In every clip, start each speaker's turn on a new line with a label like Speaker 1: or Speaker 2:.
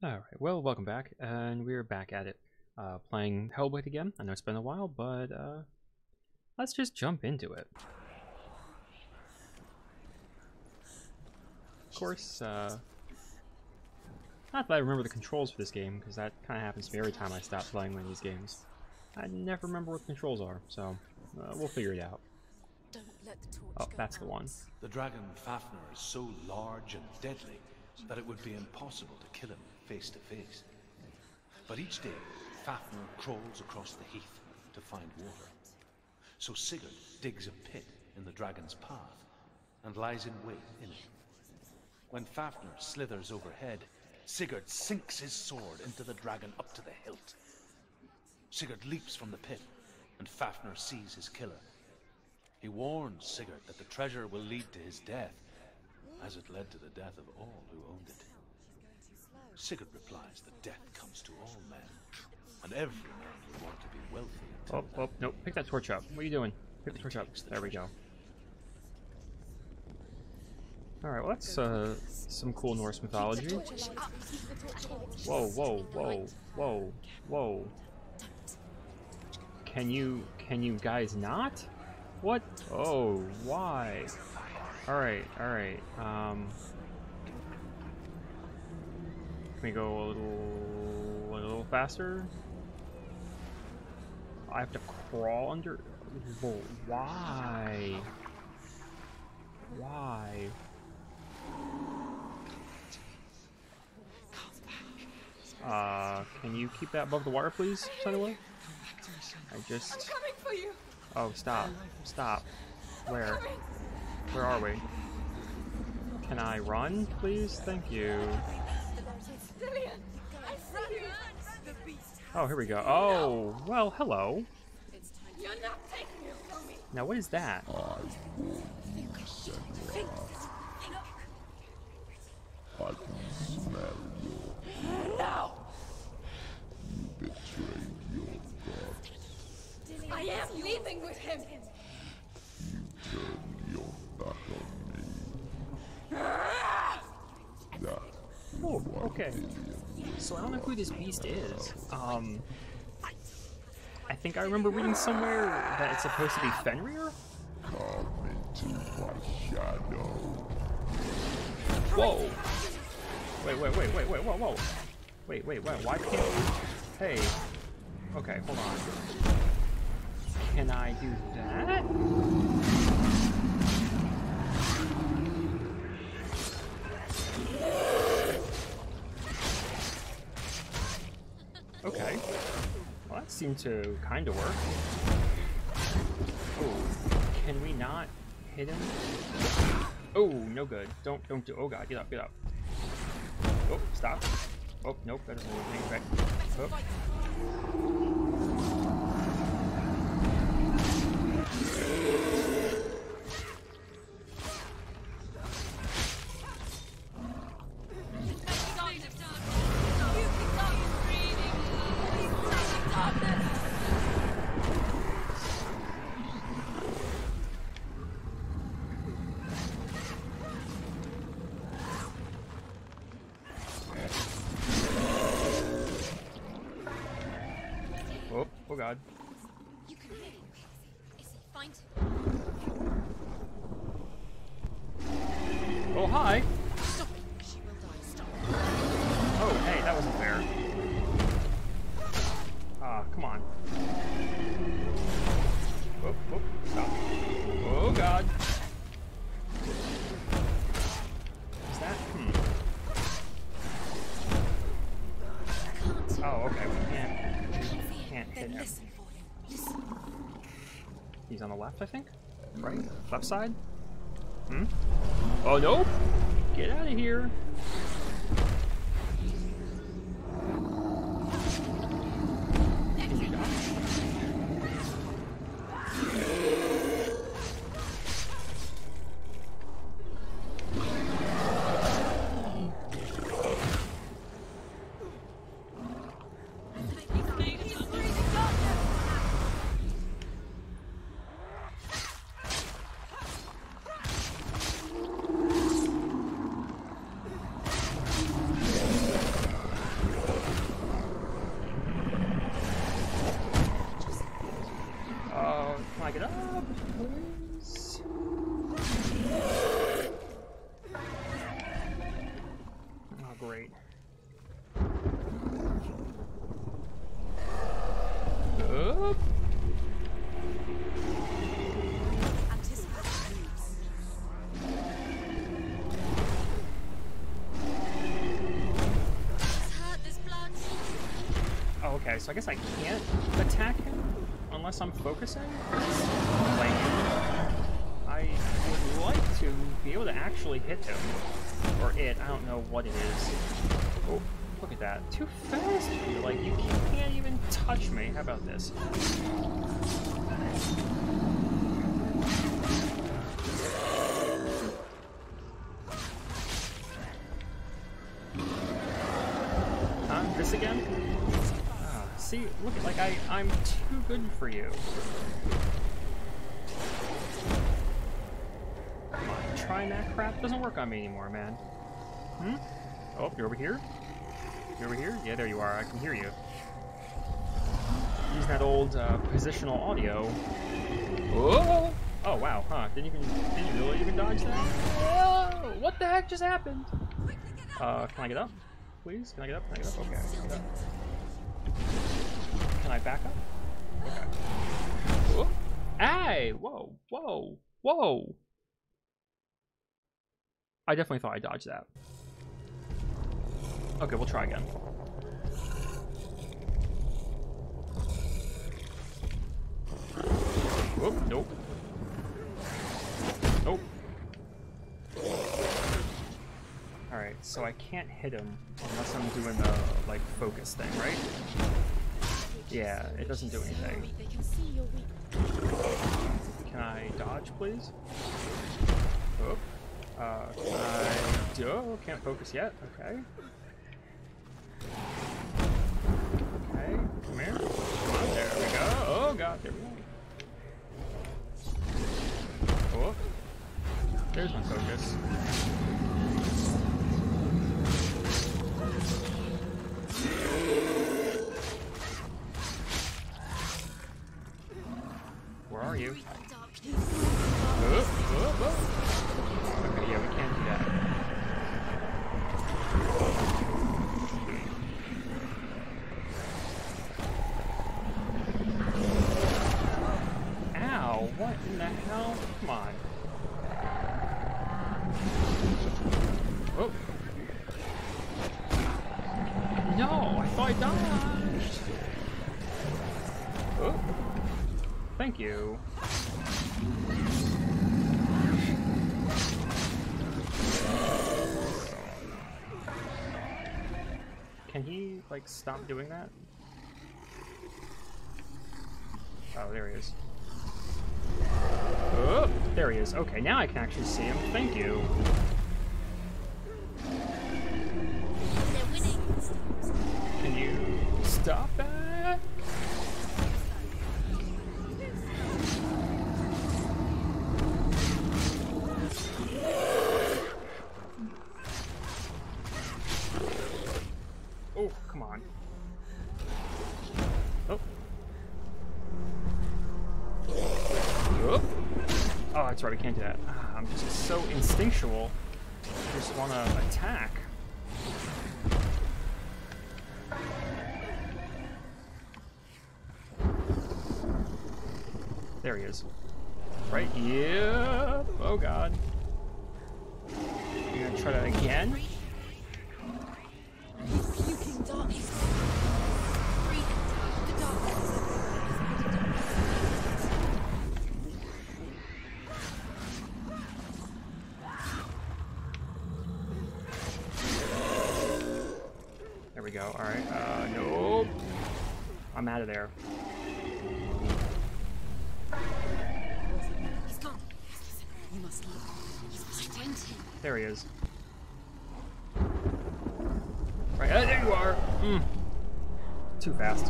Speaker 1: Alright, well, welcome back, and we're back at it, uh, playing Hellblade again. I know it's been a while, but, uh, let's just jump into it. Of course, uh, not that I remember the controls for this game, because that kind of happens to me every time I stop playing one of these games. I never remember what the controls are, so uh, we'll figure it out. Oh, that's the one.
Speaker 2: The dragon Fafnir is so large and deadly that it would be impossible to kill him face to face. But each day, Fafnir crawls across the heath to find water. So Sigurd digs a pit in the dragon's path and lies in wait in it. When Fafnir slithers overhead, Sigurd sinks his sword into the dragon up to the hilt. Sigurd leaps from the pit, and Fafnir sees his killer. He warns Sigurd that the treasure will lead to his death, as it led to the death of all who owned it. Sigurd replies that death comes to all men, and every man will want to be wealthy
Speaker 1: Oh, oh, no, pick that torch up. What are you doing? Pick the torch up. There we go. Alright, well that's, uh, some cool Norse mythology. Whoa, whoa, whoa, whoa, whoa. Can you, can you guys not? What? Oh, why? Alright, alright, um... Can we go a little, a little faster? I have to crawl under. Whoa, why? Why? Uh, can you keep that above the water, please, Sunnywood? I just.
Speaker 3: I'm coming for you.
Speaker 1: Oh, stop! Stop! Where? Where are we? Can I run, please? Thank you. Oh, here we go. Oh, well, hello. Now, what is that?
Speaker 4: I.
Speaker 3: I am leaving with him.
Speaker 4: Turn your back on me. That
Speaker 1: Oh, okay. So I don't know who this beast is. Um, I think I remember reading somewhere that it's supposed to be Fenrir.
Speaker 4: come into my shadow.
Speaker 1: Whoa! Wait, wait, wait, wait, wait, whoa, whoa! Wait, wait, wait. Why can't? Hey. Okay, hold on. Can I do that? Okay. Well, that seemed to kind of work. Oh, can we not hit him? Oh, no good. Don't, don't do. Oh god, get up, get up. Oh, stop. Oh, nope, better move. Right. Oh. Left, I think? Right? Left side? Hmm? Oh, no! Get out of here! Okay, so I guess I can't attack him unless I'm focusing. Lame. I would like to be able to actually hit him. Or it, I don't know what it is. Oh, look at that. Too fast. Like, you can't even touch me. How about this? Good for you. Come on, trying that crap doesn't work on me anymore, man. Hmm? Oh, you're over here? You're over here? Yeah, there you are. I can hear you. Using that old uh, positional audio. Oh! Oh wow, huh? Didn't even didn't you really even dodge that? Whoa! What the heck just happened? Uh, can I get up? Please? Can I get up? Can I get up? Okay. Can I back up? Okay. Hey! Whoa! Whoa! Whoa! I definitely thought I dodged that. Okay, we'll try again. Nope. Nope. Alright, so I can't hit him unless I'm doing the, like, focus thing, right? Yeah, it doesn't do anything.
Speaker 5: Can
Speaker 1: I dodge, please? Oh. Uh, can I... do- Oh, can't focus yet. Okay. Okay, come here. Come on, there we go. Oh, God, there we go. Oh. There's my focus. Where are you? Oh, oh, oh. Okay, yeah, we can't do that. Ow, what in the hell? Come on. Oh. No, I thought I dodged. Oh. Thank you. Can he, like, stop doing that? Oh, there he is. Oh, there he is. Okay, now I can actually see him. Thank you. That's right, we can't do that. Ah, I'm just so instinctual. I just want to attack. There he is. Right? Yep. Oh god. You gonna try that again?
Speaker 5: Must him.
Speaker 1: There he is. Right, uh, there you are. Mm. Too fast.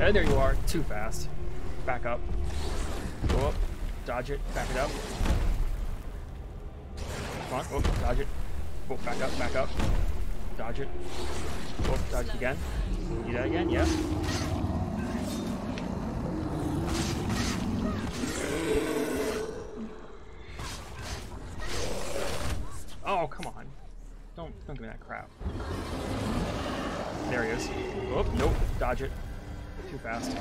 Speaker 1: Uh, there you are. Too fast. Back up. Go up. Dodge it. Back it up. Come on. Oh, dodge it. Oh, back up. Back up. Dodge it. Oh, dodge it again. Do that again. Yeah. Oh, come on. Don't Don't give me that crap. There he is. Oh, nope. Dodge it. Too fast.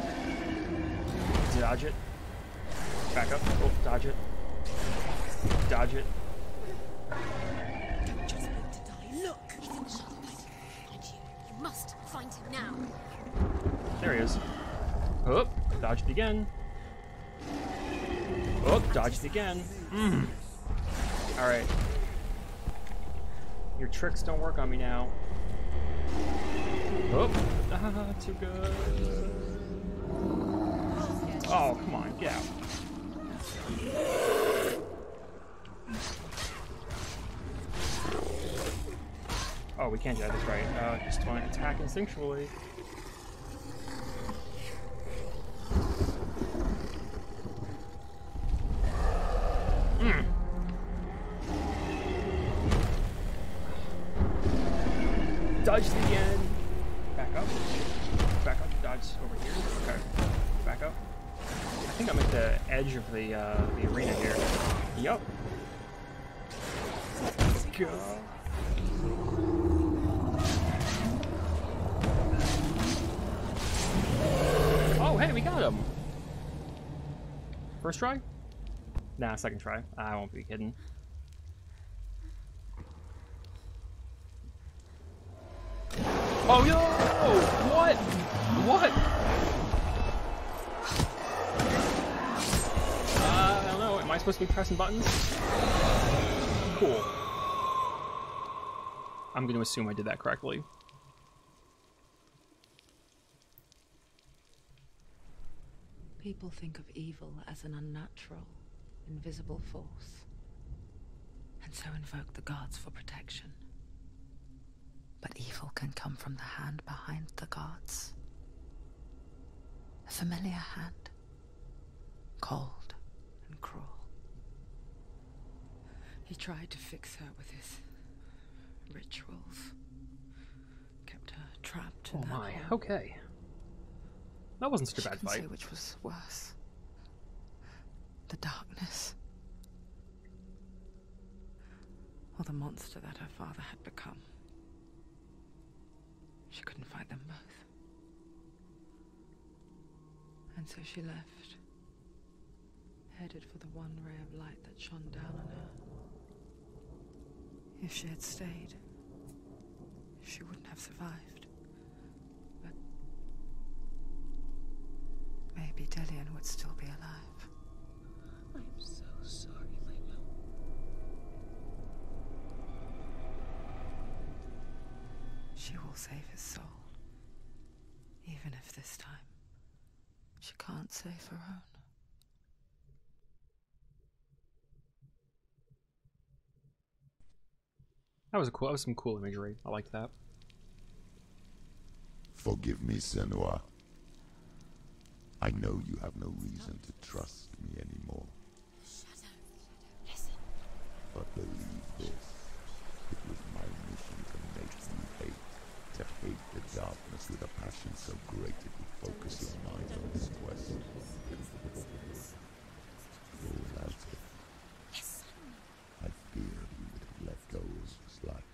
Speaker 1: Dodge it. Back up. Oh, dodge it. Dodge it.
Speaker 5: Just need to die. Look! He's in the shadows. You. You must find him now.
Speaker 1: There he is. Oh, dodged again. Oh, dodged again. Mm. Alright. Tricks don't work on me now. Oh, ah, too good. Oh, come on, get out. Oh, we can't do that, that's right. Uh, just want to attack instinctually. Dodge the again. Back up. Back up. Dodge over here. Okay. Back up. I think I'm at the edge of the uh, the arena here. Yup. Let's go. Oh, hey, we got him. First try? Nah, second try. I won't be kidding. Oh yo! What? What? Uh, I don't know. Am I supposed to be pressing buttons? Cool. I'm going to assume I did that correctly.
Speaker 6: People think of evil as an unnatural, invisible force, and so invoke the gods for protection. But evil can come from the hand behind the gods. A familiar hand, cold and cruel. He tried to fix her with his rituals, kept her trapped in
Speaker 1: Oh my.
Speaker 6: hole.
Speaker 1: Okay. That wasn't such a bad
Speaker 6: couldn't say
Speaker 1: fight.
Speaker 6: which was worse. The darkness. Or the monster that her father had become. She couldn't fight them both. And so she left. Headed for the one ray of light that shone down on her. If she had stayed, she wouldn't have survived. But Maybe Dillion would still be alive.
Speaker 5: I'm so
Speaker 6: She will save his soul. Even if this time she can't save her own.
Speaker 1: That was a cool. That was some cool imagery. I liked that.
Speaker 4: Forgive me, Senua. I know you have no reason to trust me anymore.
Speaker 5: Listen.
Speaker 4: But believe this. It was my mission to make you hate. To hate the darkness with a passion so great that you focus your mind on this quest. All out of I feared you would have let go of his life.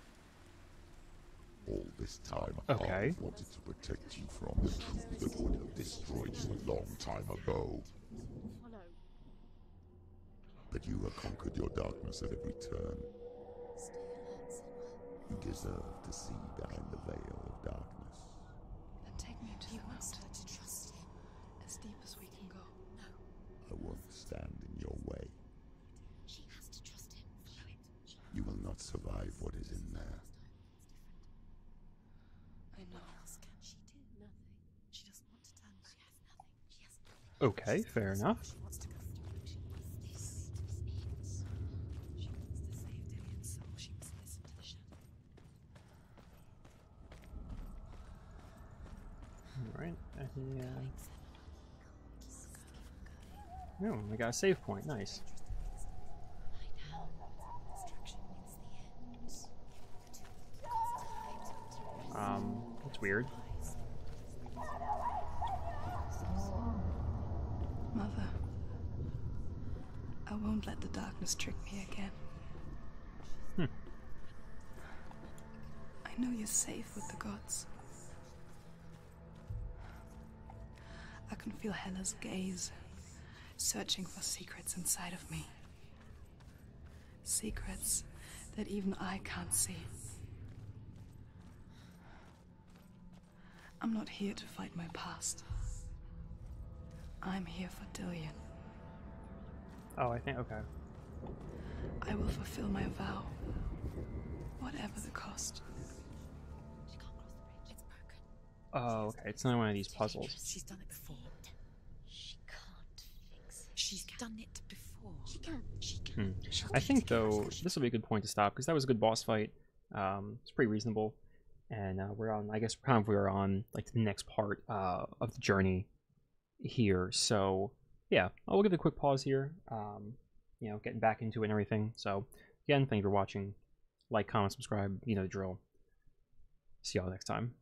Speaker 4: All this time,
Speaker 1: Okay.
Speaker 4: I wanted to protect you from the truth that would have destroyed you a long time ago. But you have conquered your darkness at every turn. You deserve to see behind the veil of darkness.
Speaker 6: Then take me to he wants her to trust him. As deep as we can go. No.
Speaker 4: I won't stand in your way.
Speaker 5: She has to trust him. Follow it.
Speaker 4: You will not survive what is in there.
Speaker 6: I know.
Speaker 5: She did nothing. She doesn't want to turn back. She has nothing. She has nothing.
Speaker 1: Okay, fair enough.
Speaker 5: She wants to go through. She wants this. This. She wants to save Dillion's soul. She must listen to fair enough.
Speaker 1: Alright. Uh, yeah. No, we got a save point. Nice. Um, that's weird.
Speaker 7: Mother, I won't let the darkness trick me again. I know you're safe with the gods. I can feel Hela's gaze, searching for secrets inside of me. Secrets that even I can't see. I'm not here to fight my past. I'm here for Dillion.
Speaker 1: Oh, I think okay.
Speaker 7: I will fulfill my vow, whatever the cost.
Speaker 1: Oh, okay. It's another one of these puzzles.
Speaker 8: She's done it before.
Speaker 5: She can't fix it.
Speaker 8: She's done it before.
Speaker 5: She can't. She can't.
Speaker 1: Hmm. I think though this will be a good point to stop because that was a good boss fight. Um, it's pretty reasonable, and uh, we're on. I guess kind of we're on like the next part uh, of the journey here. So yeah, I'll give it a quick pause here. Um, you know, getting back into it and everything. So again, thank you for watching. Like, comment, subscribe. You know the drill. See y'all next time.